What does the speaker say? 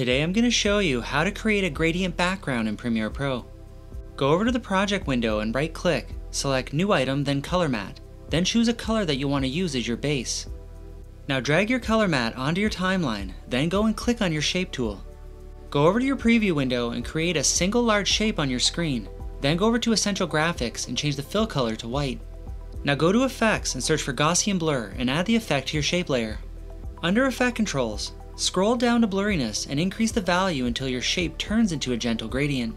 Today I'm going to show you how to create a gradient background in Premiere Pro. Go over to the project window and right click, select new item then color matte, then choose a color that you want to use as your base. Now drag your color matte onto your timeline, then go and click on your shape tool. Go over to your preview window and create a single large shape on your screen, then go over to Essential Graphics and change the fill color to white. Now go to Effects and search for Gaussian Blur and add the effect to your shape layer. Under Effect Controls, scroll down to Blurriness and increase the value until your shape turns into a gentle gradient.